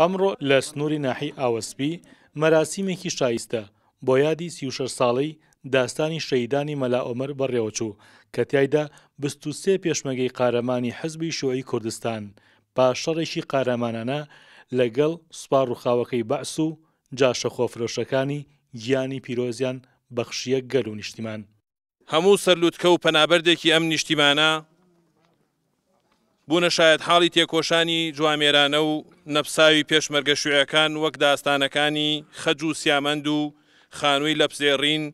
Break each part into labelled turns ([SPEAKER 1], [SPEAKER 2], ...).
[SPEAKER 1] ئەمڕۆ لە سنووری ناحی ئاوەسپی مەراسیمێکی شایستە بۆ یادی سی و شەش ساڵەی داستانی شەیدانی مەلا ئۆمەر بەڕێوەچوو کە تایدا بست و سێ پێشمەگەی قارەمانی حزبی شوعی کوردستان پاش شەڕێکی قارەمانانە لەگەڵ سوپا ڕوخاوەکەی بەعس و جاشە خۆفرۆشەکانی گیانی پیرۆزیان بەخشیە گەل و نیشتیمان
[SPEAKER 2] هەموو سەرلوتکە و پەنابەردێکی ئەم نیشتیمانە بوونە شایەتحاڵی تێکۆشانی جوامێرانە و نەپساوی پێشمەرگە شوێەکان وەک داستانەکانی خەج و سیامەند و خانووی لەپزێڕین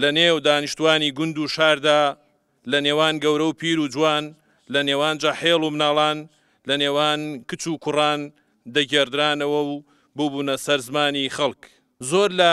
[SPEAKER 2] لە نێو دانیشتوانی گوند و شاردا لە نێوان گەورە و پیر و جوان لە نێوان جاحێڵ و مناڵان لە نێوان کچ و کوڕان دەگێڕدرانەوە و بووبوونە سەر زمانی خەڵک. زۆر لە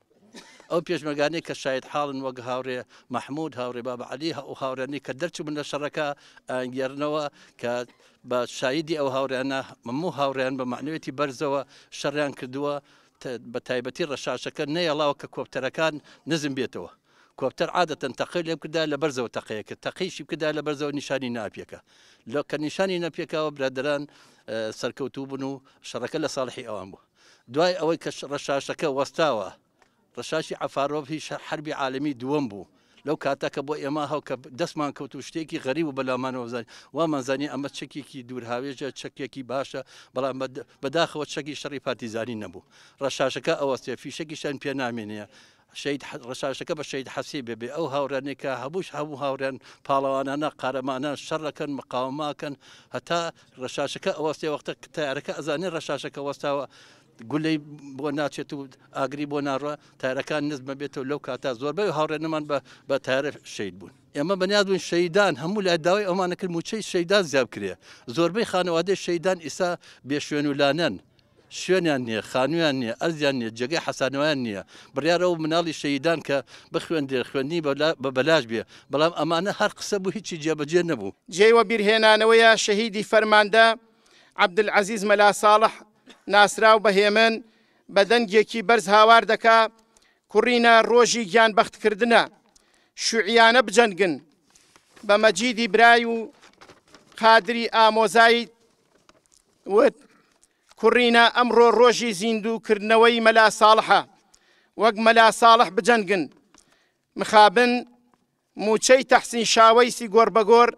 [SPEAKER 3] ئەو پێشمەرگانەی کە شاید حاڵن وەک هاوڕێ مححمود هاوڕێ بابە علی ئەو هاوڕێنی کە دەرچبوون لە شەڕەکە ئەنگێرنەوە کە بە شایدی ئەو هاوڕێنە مەموو هاوڕێن بە معنوێتی بەرزەوە شەڕیان کردووە بە تایبەتی ڕەشاشەکە نەیەڵاوە کە کۆپتەرەکان نزم بێتەوە کۆپتەر عادەتەن تەقی لێ بکردا لە بەرزەوە تەقەیەکە تەقیشی بکردا لە بەرزەوە نیشانی ناپێکە لۆکە نیشانی نەپێکاوە برادران سەرکەوتوو بن و شەڕەکە لە ساڵحی ئەوان بوو دوای ئەوەی کە ڕەشاشەکە وەستاوە، ڕەشاشی عەفارۆڤ هی حەربی عالەمی دووەم بوو، لەو کاتە کە بۆ ئێمە هاو کە دەستمان کەوت و شتێکی غەریب و بەلامانەوە بزانین، وامان زانی ئەمە چەکێکی دوورهاوێژە، چەکێکی باشە، بەڵام بەداخەوە چەکی شەڕی پارتیزانی نەبوو. ڕەشاشەکە ئەوەستێ، فیشەکیشیان پێ نامێنێ. شەهید حە ڕەشاشەکە بە شەهید حەسیب ببێ ئەو هاوڕێانەی کە هەمووش هەموو هاوڕێیان پاڵەوانانە قارەمانان شەڕ ئەکەن مقاومە ئەکەن هەتا ڕەشاشەکە ئەوەستێ وەختە تەیارەکە ئەزانێ ڕەشاشەکە وەستاوە گولەی بۆ ناچێت و ئاگری بۆ ناڕە تارەکان نزمە بێتەوە لەو کاتا زۆربەی هاوڕێنەمان بە بە تارە شەید بوون ئێمە بەنیاز بوون شەیدان هەموو لای داوای ئەومانەکرد موچەی شەیدان زیاب کرێ زۆربەی خانەوادەی شەیدان ئیسا بێشوێن و لانەن شوێنیان نیە، خانویان نیە، ئەرزیان نیە، جێگەی حەسانەوەیان نیە، بڕیارە ئەو مناڵی شەهیدان کە بخوێندرێت خوێندنی بە بەلاش بێ، بەڵام ئەمانە هەر قسە بوو هیچی جێبەجێ نەبوو.
[SPEAKER 4] جێی وەبیرهێنانەوەیە شەهیدی فەرماندە عەبدولعەزیز مەلا ساڵح ناسراو بە هێمن بە دەنگێکی بەرز هاوار دەکا، کوڕینە ڕۆژی گیانبەختکردنە، شوعیانە بجەنگن، بە مەجیدی برای و قادری ئامۆزای وت کوڕینە ئەمڕۆ ڕۆژی زیندوو کردنەوەی مەلا ساڵحە وەک مەلا ساڵح بجەنگن مخابن موچەی تەحسین شاوەیسی گۆر بەگۆر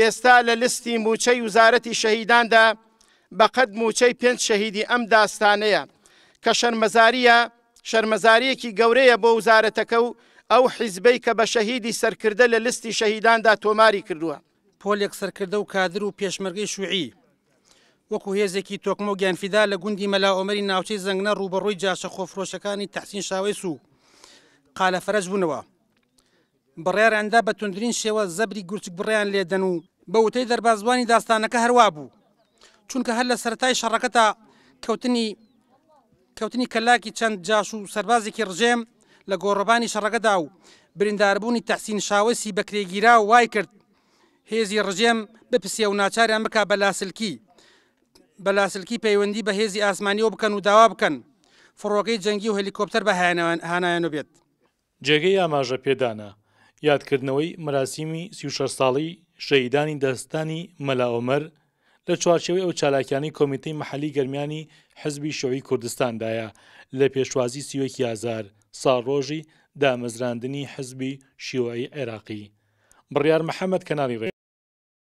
[SPEAKER 4] ئێستا لە لستی موچەی وزارەتی شەهیداندا بەقەت موچەی پێنج شەهیدی ئەم داستانەیە کە شەرمەزاریە شەرمەزارەکی گەورەیە بۆ وزارەتەکە و ئەو حیزبەی کە بە شەهیدی سەرکردە لە لستی شەهیداندا تۆماری کردووە
[SPEAKER 5] پۆلێک سەرکردە و کادر و پێشمەرگەی شوعی وەکو هێزێکی تۆکمە و گیانفیدا لە گوندی مەلا ئۆمەری ناوچەی زەنگنە ڕووبەڕووی جاشە خۆفرۆشەکانی تەحسین شاوەی سوو قالە فەرەج بوونەوە بڕیاراندا بە تونندرین شێوە زەبری گورچک بڕیان لێدەن و بە وتەی دەربازبووانی داستانەکە هەروا بوو چونکە هەر لە سەرای شەڕەکەتا کەوتنی کەوتنی کەلاکی چەند جاش و سەربازێکی ڕژێم لە گۆڕەبانی شەڕەکەدا و برینداربوونی تەحسین شاوەسی بەکرێگیراو وایکرد هێزی ڕژێم بپسێ و ناچاریان بکا بە لاسلکی بە لاسلکی پەیوەندی بە هێزی ئاسمانیەوە بکەن و داوا بکەن فڕۆکەی جەنگی و هەلیکۆپتەر بە هانایانۆ بێت.
[SPEAKER 1] جێگەی ئاماژە پێدانە یادکردنەوەی مەراسیمی سی و شەش ساڵەی شەهیدانی دەستانی مەلا ئۆمەر لە چوارچێوەی ئەو چالاکیانەی کۆمیتەی مەحەلی گەرمیانی حزبی شیوعی کوردستان دایە لە پێشوازی سی و یەک ئازار ساڵڕۆژی دامەزراندنی حزبی شیوعی عێراقی بڕیار محەمەد کەناڵی